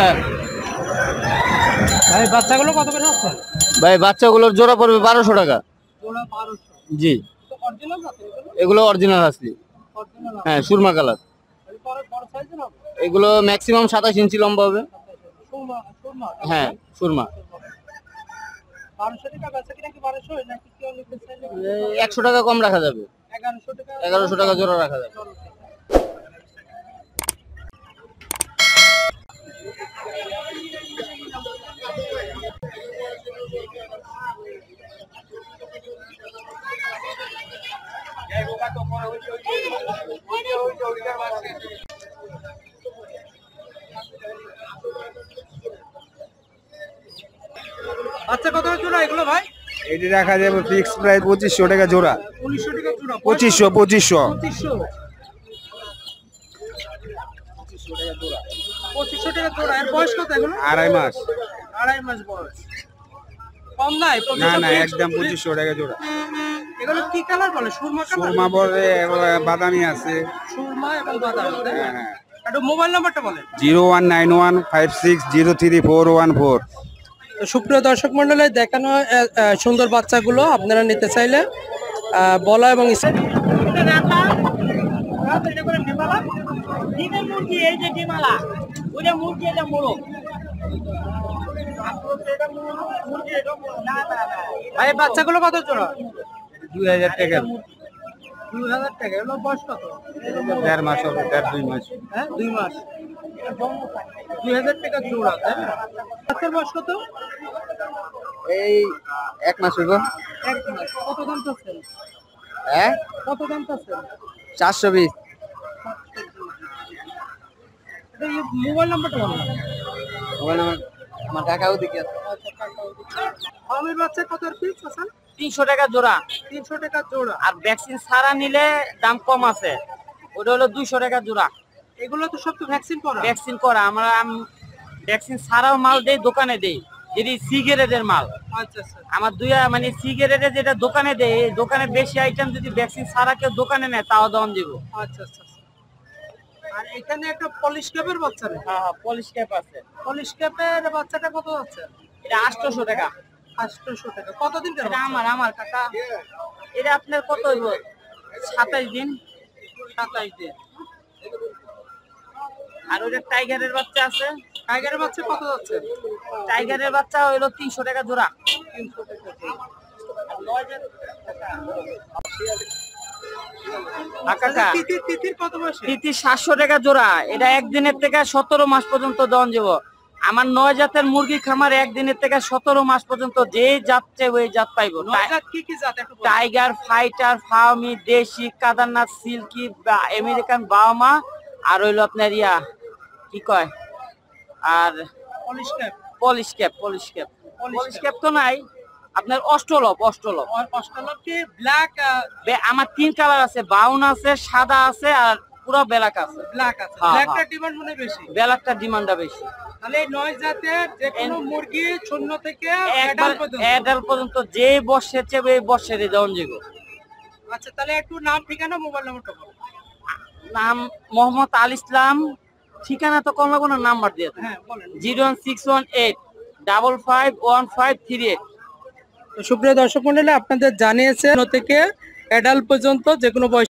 টাকা ভাই বাচ্চাগুলো কত করে হচ্ছে? ভাই বাচ্চাগুলোর জোড়া পড়বে বারোশো টাকা। জি। এগুলো অরিজিনাল আসলি হ্যাঁ সুরমা কালার এগুলো ম্যাক্সিমাম সাতাশ ইঞ্চি লম্বা হবে। হ্যাঁ সুরমা। একশো টাকা কম রাখা যাবে। এগারোশো টাকা জোড়া রাখা যাবে। আচ্ছা কত জোড়া এগুলো ভাই? এটি রাখা যাবে ফিক্স প্রাইস পঁচিশশো টাকা জোড়া। উনিশশো টাকা জোড়া পঁচিশশো। পঁচিশশো পঁচিশশো। পঁচিশশো। টাকা জোড়া। এর বয়স কত এগুলো? আড়াই মাস। আড়াই মাস বয়স। কম নাই? না না একদম পঁচিশশো টাকা জোড়া। এগুলো কি কালার বলে? সুরমা কালার? সুরমা বলে বাদামি আছে। সুরমা এবং বাদাম হ্যাঁ, হ্যাঁ। একটু মোবাইল নাম্বারটা বলেন। Zero one nine one five six zero three four one four. সুপ্রিয় দর্শক মন্ডলে দেখানো সুন্দর বাচ্চাগুলো আপনারা নিতে চাইলে বলা এবং ইস- ভাই বাচ্চাগুলো কত জোড়া? দুই হাজার টাকা। দুই হাজার টাকা এগুলো বয়স কত? দেড় মাস হবে দেড় দুই মাস। হ্যাঁ দুই মাস। দুই হাজার টাকা জোড়া তাই না? বাচ্চার বয়স কত? এই এক মাস হইব। এক মাস। কত দাম চাচ্ছেন? হ্যাঁ? কত দাম চাচ্ছেন? চারশো বিশ মোবাইল নাম্বারটা বলো। মোবাইল নাম্বার আমার টাকাও দিকে আমের বাচ্চা কত পিস আছেন তিনশো টাকা জোড়া। তিনশো টাকা জোড়া। আর ভ্যাকসিন ছাড়া নিলে দাম কম আছে। ওটা হলো দুইশো টাকা জোড়া। এগুলো তো সব তো ভ্যাকসিন করা। ভ্যাকসিন করা। আমরা ভ্যাকসিন ছাড়াও মাল দেই দোকানে দেই। যদি সিগারেটের মাল। আচ্ছা আচ্ছা। আমার দুই মানে সিগারেটের যেটা দোকানে দেয় দোকানে বেশি আইটেম যদি ভ্যাকসিন ছাড়া কেউ দোকানে নেয় তাও দাম দিব। আচ্ছা আচ্ছা আচ্ছা। আর এখানে একটা পলিশ ক্যাপের বাচ্চা হ্যাঁ হ্যাঁ পলিশ ক্যাপ আছে। পলিশ ক্যাপের বাচ্চাটা কত আছে? এটা আটশোশো টাকা। আটশোশো টাকা। কতদিন আমার আমার কাকা। এটা আপনার কত হইব? সাতাইশ দিন। সাতাইশ দিন। আর ওটা টাইগারের বাচ্চা আছে। টাইগারের বাচ্চা কত যাচ্ছে? টাইগারের বাচ্চা হইল তিনশো টাকা জোড়া। তিনশো টাকা। তিতির তিতির সাতশো টাকা জোড়া। এটা একদিনের থেকে সতেরো মাস পর্যন্ত দন যাব। আমার নয় জাতের মুরগি খামার একদিনের থেকে সতেরো মাস পর্যন্ত যে জাত চাই ওই জাত পাইবো। টাইগার ফাইটার ফার্মি দেশি কাদারনাথ সিল্কি বা আমেরিকান বাওমা আর হইল আপনার ইয়া কি কয়? আর polish cap. Polish cap polish cap. তো নাই। আপনার অষ্টলব অষ্টলব। আর কি ব্ল্যাক আমার তিন কালার আছে বাউন আছে সাদা আছে আর পুরো ব্ল্যাক আছে। ব্ল্যাক আছে। হ্যাঁ, ব্ল্যাকটা হ্যাঁ। ডিমান্ড মনে বেশি। ব্ল্যাকটা ডিমান্ডটা বেশি। তাহলে নয় জাতের যে কোনো মুরগি শূন্য থেকে। অ্যাডাল পর্যন্ত। যে বর্ষের চেয়ে এই বর্ষের দেওয়ান যাব আচ্ছা তাহলে একটু নাম ঠিকানা মোবাইল নাম্বারটা বলো। নাম মোহাম্মদ আল ইসলাম। ঠিকানা তো কম লাগবো না নাম্বার দিয়ে হ্যাঁ বলেন। Zero one six one eight double five one five three eight. তো সুপ্রিয় দর্শক মন্ডলী আপনাদের জানিয়েছে থেকে অ্যাডাল্ট পর্যন্ত যে কোনো বয়স